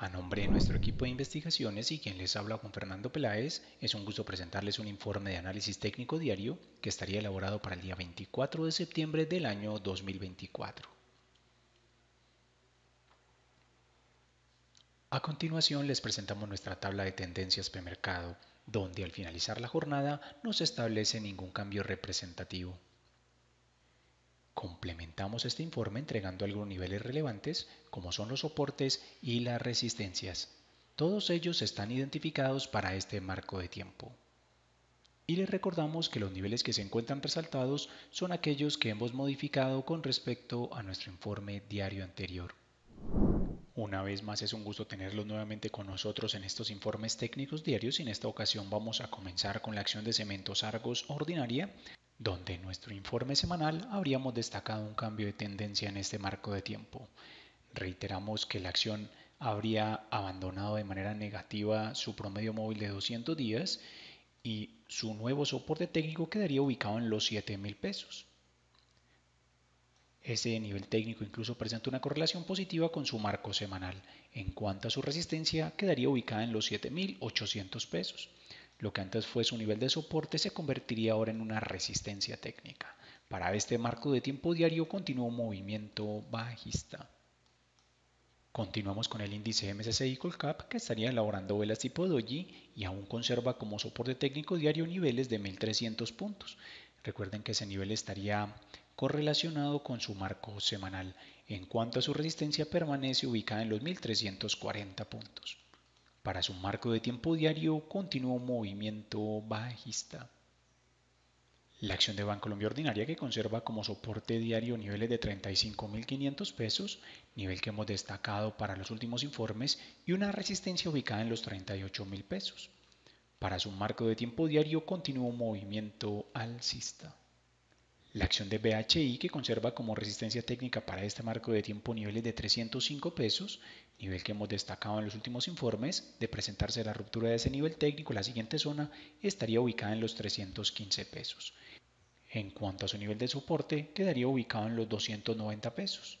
A nombre de nuestro equipo de investigaciones y quien les habla Juan Fernando Peláez, es un gusto presentarles un informe de análisis técnico diario que estaría elaborado para el día 24 de septiembre del año 2024. A continuación les presentamos nuestra tabla de tendencias premercado, donde al finalizar la jornada no se establece ningún cambio representativo. Complementamos este informe entregando algunos niveles relevantes como son los soportes y las resistencias. Todos ellos están identificados para este marco de tiempo. Y les recordamos que los niveles que se encuentran resaltados son aquellos que hemos modificado con respecto a nuestro informe diario anterior. Una vez más es un gusto tenerlos nuevamente con nosotros en estos informes técnicos diarios y en esta ocasión vamos a comenzar con la acción de cementos Argos ordinaria donde en nuestro informe semanal habríamos destacado un cambio de tendencia en este marco de tiempo. Reiteramos que la acción habría abandonado de manera negativa su promedio móvil de 200 días y su nuevo soporte técnico quedaría ubicado en los 7 mil pesos. Ese nivel técnico incluso presenta una correlación positiva con su marco semanal. En cuanto a su resistencia, quedaría ubicada en los 7.800 pesos. Lo que antes fue su nivel de soporte se convertiría ahora en una resistencia técnica. Para este marco de tiempo diario continúa un movimiento bajista. Continuamos con el índice MSCI Colcap que estaría elaborando velas tipo doji y aún conserva como soporte técnico diario niveles de 1300 puntos. Recuerden que ese nivel estaría correlacionado con su marco semanal. En cuanto a su resistencia permanece ubicada en los 1340 puntos. Para su marco de tiempo diario continúa un movimiento bajista. La acción de Colombia Ordinaria que conserva como soporte diario niveles de 35.500 pesos, nivel que hemos destacado para los últimos informes, y una resistencia ubicada en los 38.000 pesos. Para su marco de tiempo diario continúa un movimiento alcista. La acción de BHI que conserva como resistencia técnica para este marco de tiempo niveles de 305 pesos, nivel que hemos destacado en los últimos informes, de presentarse la ruptura de ese nivel técnico, la siguiente zona estaría ubicada en los 315 pesos. En cuanto a su nivel de soporte, quedaría ubicado en los 290 pesos.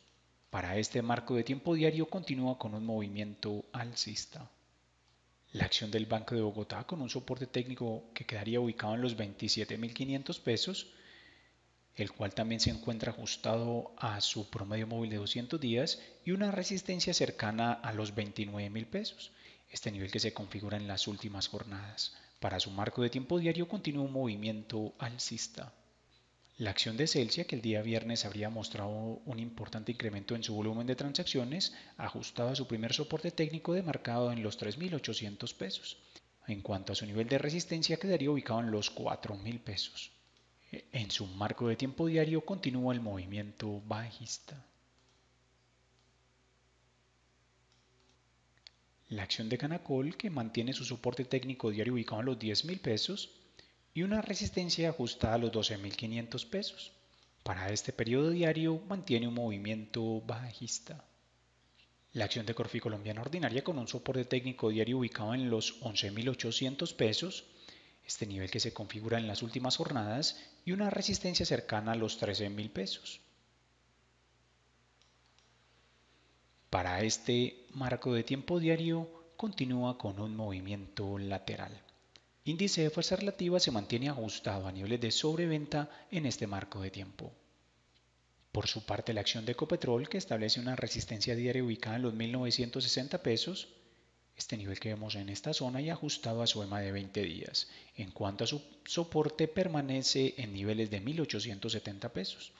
Para este marco de tiempo diario continúa con un movimiento alcista. La acción del Banco de Bogotá con un soporte técnico que quedaría ubicado en los 27.500 pesos, el cual también se encuentra ajustado a su promedio móvil de 200 días y una resistencia cercana a los 29 mil pesos, este nivel que se configura en las últimas jornadas. Para su marco de tiempo diario continúa un movimiento alcista. La acción de Celsia, que el día viernes habría mostrado un importante incremento en su volumen de transacciones, ajustado a su primer soporte técnico demarcado en los 3.800 pesos. En cuanto a su nivel de resistencia, quedaría ubicado en los 4.000 pesos. En su marco de tiempo diario continúa el movimiento bajista. La acción de Canacol, que mantiene su soporte técnico diario ubicado en los 10 mil pesos y una resistencia ajustada a los 12.500 pesos. Para este periodo diario mantiene un movimiento bajista. La acción de Corfi Colombiana Ordinaria con un soporte técnico diario ubicado en los 11.800 pesos este nivel que se configura en las últimas jornadas y una resistencia cercana a los 13 mil pesos. Para este marco de tiempo diario continúa con un movimiento lateral. Índice de fuerza relativa se mantiene ajustado a niveles de sobreventa en este marco de tiempo. Por su parte, la acción de Ecopetrol, que establece una resistencia diaria ubicada en los 1.960 pesos, este nivel que vemos en esta zona y ajustado a su EMA de 20 días. En cuanto a su soporte, permanece en niveles de 1.870 pesos.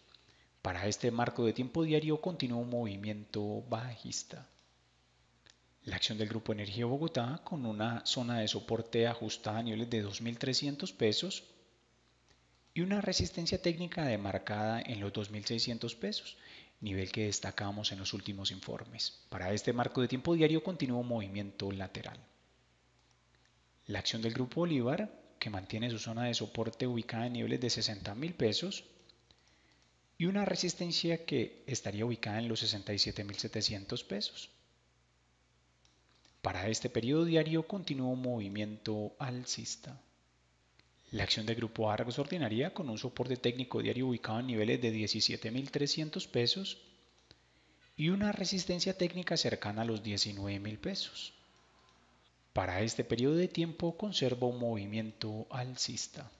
Para este marco de tiempo diario continúa un movimiento bajista. La acción del Grupo Energía Bogotá con una zona de soporte ajustada a niveles de 2.300 pesos y una resistencia técnica demarcada en los 2.600 pesos nivel que destacamos en los últimos informes. Para este marco de tiempo diario continúa un movimiento lateral. La acción del Grupo Bolívar, que mantiene su zona de soporte ubicada en niveles de 60 mil pesos y una resistencia que estaría ubicada en los 67.700 pesos. Para este periodo diario continúa un movimiento alcista. La acción del grupo Argos Ordinaria con un soporte técnico diario ubicado en niveles de 17.300 pesos y una resistencia técnica cercana a los 19 mil pesos. Para este periodo de tiempo conserva un movimiento alcista.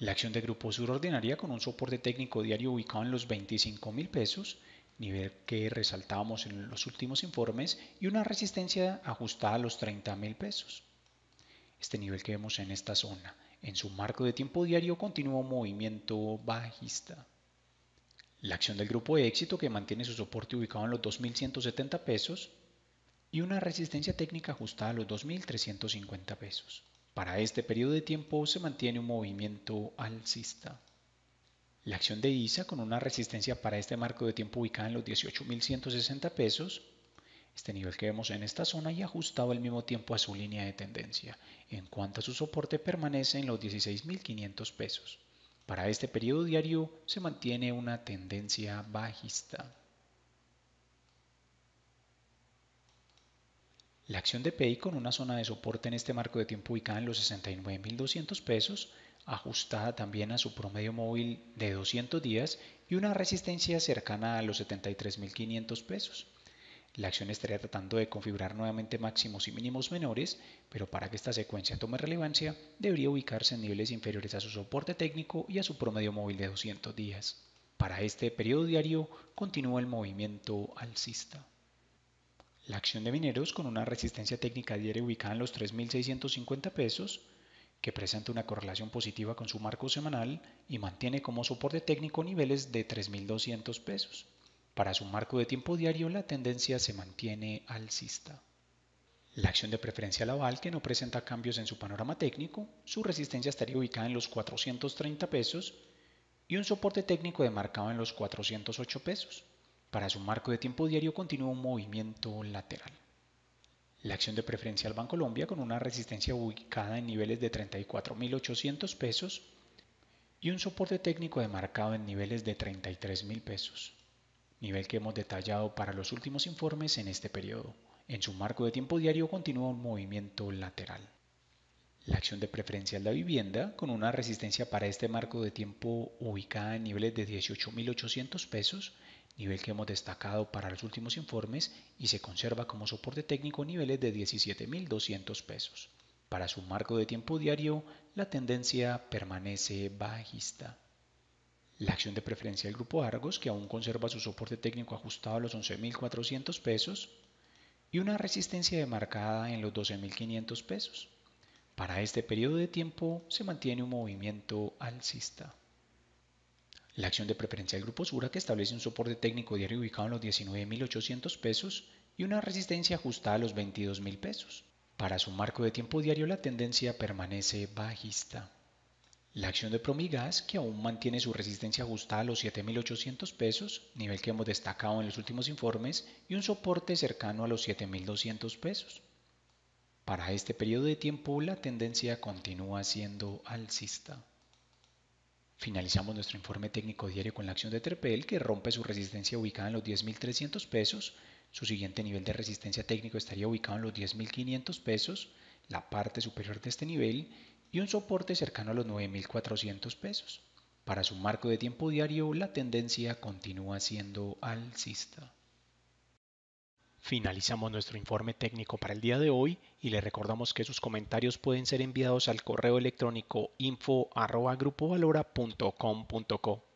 La acción de Grupo Sur ordinaria con un soporte técnico diario ubicado en los 25 mil pesos, nivel que resaltábamos en los últimos informes, y una resistencia ajustada a los 30 mil pesos. Este nivel que vemos en esta zona, en su marco de tiempo diario, continúa un movimiento bajista. La acción del grupo de éxito que mantiene su soporte ubicado en los 2.170 pesos y una resistencia técnica ajustada a los 2.350 pesos. Para este periodo de tiempo se mantiene un movimiento alcista. La acción de ISA con una resistencia para este marco de tiempo ubicada en los 18.160 pesos, este nivel que vemos en esta zona y ajustado al mismo tiempo a su línea de tendencia, en cuanto a su soporte permanece en los 16.500 pesos. Para este periodo diario se mantiene una tendencia bajista. La acción de PEI con una zona de soporte en este marco de tiempo ubicada en los 69.200 pesos, ajustada también a su promedio móvil de 200 días y una resistencia cercana a los 73.500 pesos. La acción estaría tratando de configurar nuevamente máximos y mínimos menores, pero para que esta secuencia tome relevancia, debería ubicarse en niveles inferiores a su soporte técnico y a su promedio móvil de 200 días. Para este periodo diario continúa el movimiento alcista. La acción de mineros con una resistencia técnica diaria ubicada en los 3.650 pesos, que presenta una correlación positiva con su marco semanal y mantiene como soporte técnico niveles de 3.200 pesos. Para su marco de tiempo diario la tendencia se mantiene alcista. La acción de preferencia Laval, que no presenta cambios en su panorama técnico, su resistencia estaría ubicada en los 430 pesos y un soporte técnico demarcado en los 408 pesos. Para su marco de tiempo diario continúa un movimiento lateral. La acción de preferencia Banco Colombia con una resistencia ubicada en niveles de 34.800 pesos y un soporte técnico demarcado en niveles de 33.000 pesos nivel que hemos detallado para los últimos informes en este periodo. En su marco de tiempo diario continúa un movimiento lateral. La acción de preferencia es la vivienda, con una resistencia para este marco de tiempo ubicada en niveles de 18.800 pesos, nivel que hemos destacado para los últimos informes y se conserva como soporte técnico niveles de 17.200 pesos. Para su marco de tiempo diario, la tendencia permanece bajista. La acción de preferencia del grupo Argos, que aún conserva su soporte técnico ajustado a los 11.400 pesos y una resistencia demarcada en los 12.500 pesos. Para este periodo de tiempo se mantiene un movimiento alcista. La acción de preferencia del grupo Sura, que establece un soporte técnico diario ubicado en los 19.800 pesos y una resistencia ajustada a los 22.000 pesos. Para su marco de tiempo diario la tendencia permanece bajista. La acción de Promigas, que aún mantiene su resistencia ajustada a los 7.800 pesos, nivel que hemos destacado en los últimos informes, y un soporte cercano a los 7.200 pesos. Para este periodo de tiempo la tendencia continúa siendo alcista. Finalizamos nuestro informe técnico diario con la acción de Terpel que rompe su resistencia ubicada en los 10.300 pesos. Su siguiente nivel de resistencia técnico estaría ubicado en los 10.500 pesos, la parte superior de este nivel, y un soporte cercano a los 9.400 pesos. Para su marco de tiempo diario, la tendencia continúa siendo alcista. Finalizamos nuestro informe técnico para el día de hoy y le recordamos que sus comentarios pueden ser enviados al correo electrónico info.grupovalora.com.co.